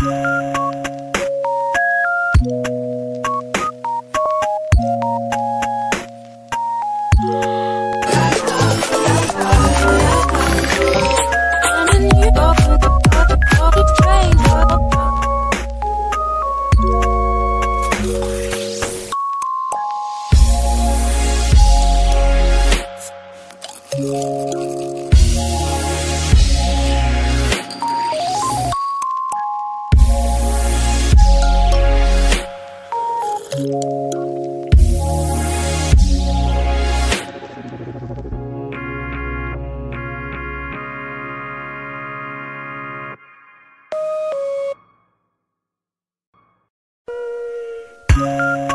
Yeah. Bye.